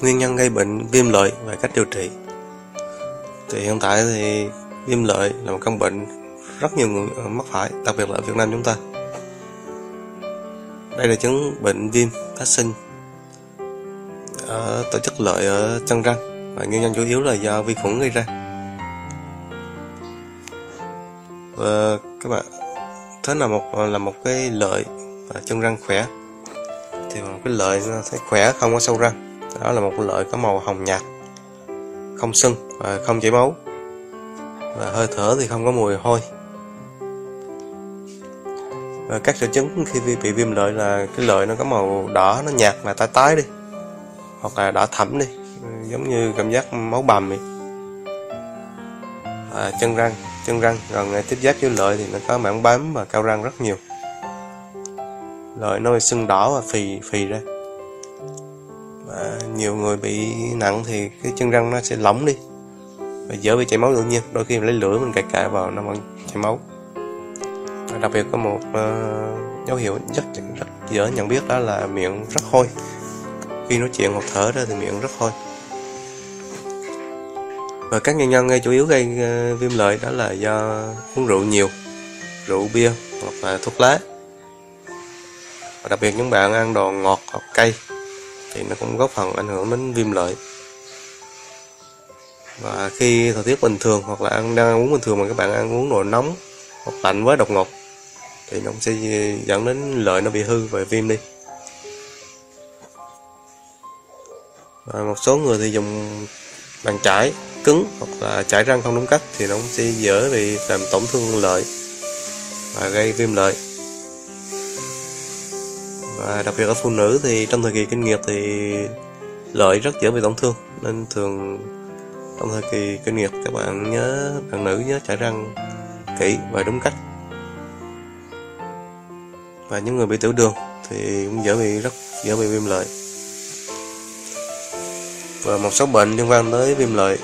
nguyên nhân gây bệnh, viêm lợi và cách điều trị. Thì hiện tại thì viêm lợi là một căn bệnh rất nhiều người mắc phải, đặc biệt là ở Việt Nam chúng ta. Đây là chứng bệnh viêm phát sinh ở tổ chức lợi ở chân răng và nguyên nhân chủ yếu là do vi khuẩn gây ra. Và các bạn, thế là một là một cái lợi và chân răng khỏe. Thì một cái lợi thấy khỏe, không có sâu răng đó là một lợi có màu hồng nhạt, không sưng và không chảy máu. Và hơi thở thì không có mùi hôi. Và các triệu chứng khi bị viêm lợi là cái lợi nó có màu đỏ, nó nhạt mà tái tái đi, hoặc là đỏ thẫm đi, giống như cảm giác máu bầm vậy. Và chân răng chân răng gần tiếp giáp với lợi thì nó có mảng bám và cao răng rất nhiều. Lợi nó sưng đỏ và phì phì ra nhiều người bị nặng thì cái chân răng nó sẽ lỏng đi và dễ bị chảy máu tự nhiên. Đôi khi mình lấy lửa mình cạy cạy vào nó vẫn chảy máu. Và đặc biệt có một uh, dấu hiệu rất rất dễ nhận biết đó là miệng rất hôi. Khi nói chuyện hoặc thở ra thì miệng rất hôi. Và các nguyên nhân gây chủ yếu gây uh, viêm lợi đó là do uống rượu nhiều rượu bia hoặc là thuốc lá. Và đặc biệt những bạn ăn đồ ngọt hoặc cay thì nó cũng góp phần ảnh hưởng đến viêm lợi. Và khi thời tiết bình thường hoặc là ăn, đang ăn uống bình thường mà các bạn ăn uống đồ nóng hoặc lạnh quá đột ngột thì nó cũng sẽ dẫn đến lợi nó bị hư và viêm đi. Và một số người thì dùng bàn chải cứng hoặc là chải răng không đúng cách thì nó cũng sẽ dễ bị làm tổn thương lợi và gây viêm lợi và đặc biệt ở phụ nữ thì trong thời kỳ kinh nguyệt thì lợi rất dễ bị tổn thương. Nên thường trong thời kỳ kinh nguyệt các bạn nhớ, bạn nữ nhớ chải răng kỹ và đúng cách. Và những người bị tiểu đường thì cũng dễ bị rất, dễ bị viêm lợi. Và một số bệnh liên quan tới viêm lợi.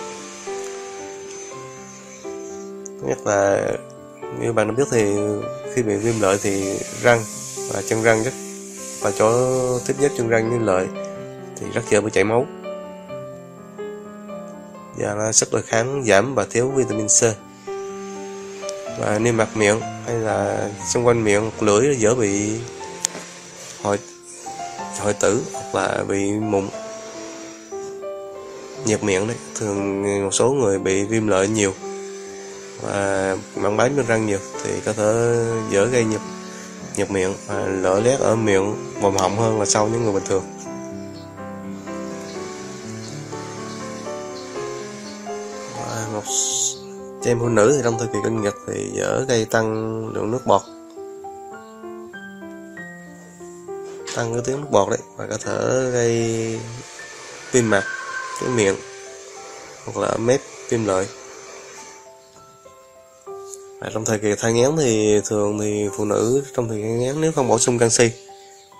Nhất là, như bạn đã biết thì khi bị viêm lợi thì răng và chân răng rất và chỗ tiếp giáp chân răng như lợi thì rất dễ bị chảy máu. Và sức đề kháng giảm và thiếu vitamin C. Và niêm mạc miệng hay là xung quanh miệng hoặc lưỡi dễ bị hội hội tử hoặc là bị mụn. Nhiệt miệng đấy, thường một số người bị viêm lợi nhiều và mảng bám trên răng nhiều thì có thể dễ gây nhiệt nhập miệng và lở lét ở miệng vòng họng hơn là sau những người bình thường. Và một chị em phụ nữ thì trong thời kỳ kinh nguyệt thì dễ gây tăng lượng nước bọt. Tăng cái tiếng nước bọt đấy và có thể gây viêm mặt cái miệng hoặc là mép viêm lợi à, trong thời kỳ thai nghén thì thường thì phụ nữ trong thời kỳ thai nghén nếu không bổ sung canxi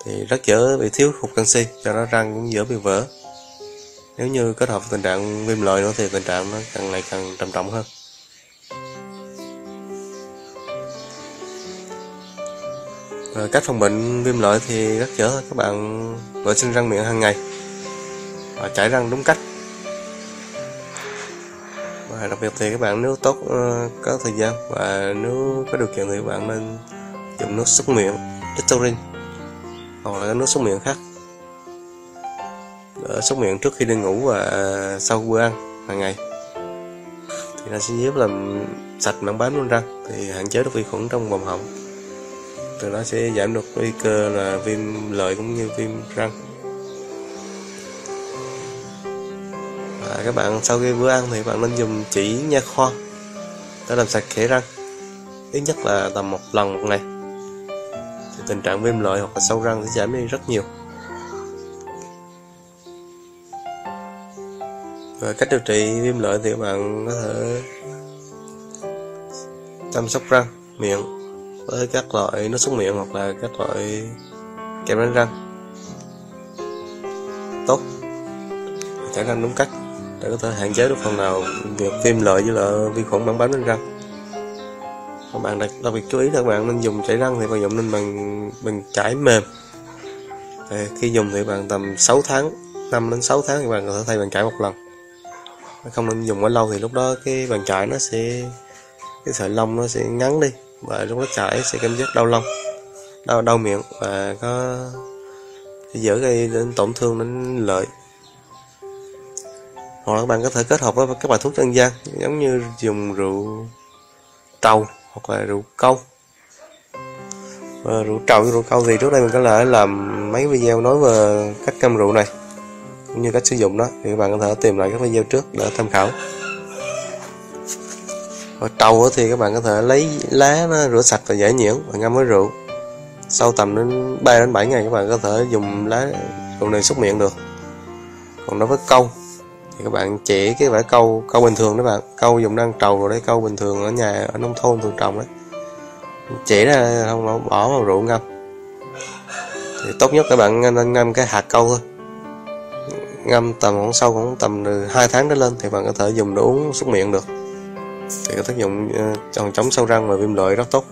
thì rất dễ bị thiếu hụt canxi cho nó răng cũng dễ bị vỡ. Nếu như kết hợp tình trạng viêm lợi nữa thì tình trạng nó càng ngày càng trầm trọng hơn. Rồi cách phòng bệnh viêm lợi thì rất dễ các bạn vệ sinh răng miệng hàng ngày và chải răng đúng cách đặc biệt thì các bạn nếu tốt uh, có thời gian và nếu có điều kiện thì các bạn nên dùng nước súc miệng Listerine hoặc là nước súc miệng khác. Ở súc miệng trước khi đi ngủ và sau bữa ăn hàng ngày. Thì nó sẽ giúp làm sạch mảng bám luôn răng thì hạn chế được vi khuẩn trong vòng họng. Từ đó sẽ giảm được nguy cơ là viêm lợi cũng như viêm răng. Và các bạn, sau khi bữa ăn thì bạn nên dùng chỉ nha khoa để làm sạch khẽ răng. Ít nhất là tầm một lần một ngày. Thì tình trạng viêm lợi hoặc là sâu răng sẽ giảm đi rất nhiều. Và cách điều trị viêm lợi thì các bạn có thể chăm sóc răng, miệng với các loại nước súc miệng hoặc là các loại kem đánh răng. Tốt. Chải răng đúng cách để có thể hạn chế được phần nào việc viêm lợi với là vi khuẩn bám bám lên răng. Các bạn đặc, đặc biệt chú ý là các bạn nên dùng chảy răng thì bạn dùng nên bằng bằng chải mềm. Thì khi dùng thì bạn tầm 6 tháng 5 đến 6 tháng thì bạn có thể thay bàn chải một lần. Không nên dùng quá lâu thì lúc đó cái bàn chải nó sẽ cái sợi lông nó sẽ ngắn đi và lúc đó chải sẽ cảm giác đau lông đau đau miệng và có dễ gây đến tổn thương đến lợi hoặc là các bạn có thể kết hợp với các bài thuốc dân gian, giống như dùng rượu trầu hoặc là rượu câu. Và rượu trầu rượu câu thì trước đây mình có lẽ làm mấy video nói về cách ngâm rượu này, cũng như cách sử dụng đó. Thì các bạn có thể tìm lại các video trước để tham khảo. Và trầu thì các bạn có thể lấy lá nó rửa sạch và giải nhuyễn và ngâm với rượu. Sau tầm đến 3 đến 7 ngày các bạn có thể dùng lá rượu này xúc miệng được. Còn đối với câu thì các bạn chỉ cái vải câu câu bình thường đó bạn. Câu dùng đang trầu rồi đấy, câu bình thường ở nhà, ở nông thôn thường trồng đấy. Chỉ ra không bỏ vào rượu ngâm thì tốt nhất các bạn nên ngâm cái hạt câu thôi. Ngâm tầm khoảng sau khoảng tầm từ hai tháng đến lên thì bạn có thể dùng để uống xúc miệng được. Thì có tác dụng ờ, chống sâu răng và viêm lợi rất tốt.